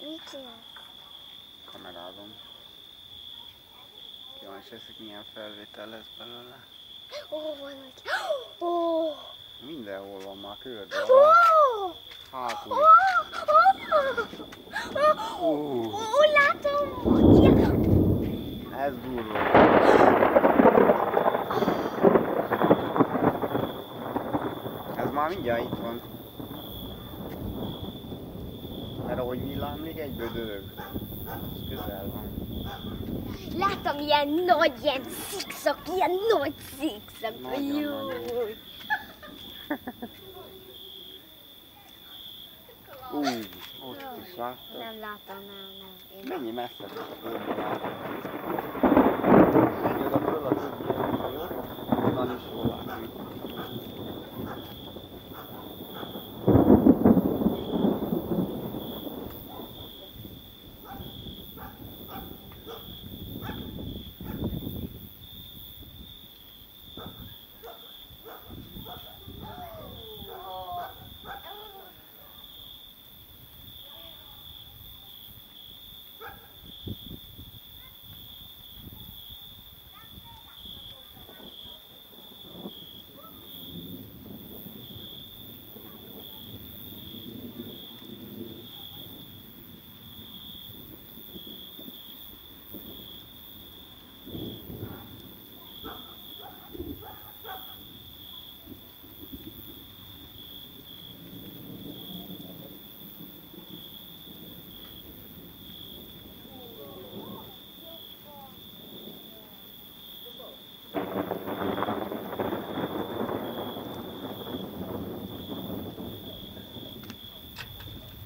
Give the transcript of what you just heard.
Mit csinál? Kamerázom. Kíváncsi leszek, milyen felvétel lesz belőle. Ó, van egy... Ó! Mindenhol van már körbe. Ó! Hátul. Ó! Ó! Ó, Ó, látom! Ez durva. Ez már mindjárt itt van. Ahogy villámlik, egyből dörög. Ez közel van. Láttam ilyen nagy, ilyen szikszak, ilyen nagy szikszak. Nagyon Jó. nagy. Ú, ott is láttad. Nem láttam, nem, nem. Én Mennyi messze a földbe látni? Még oda föl a többi, jó? Onnan is volt.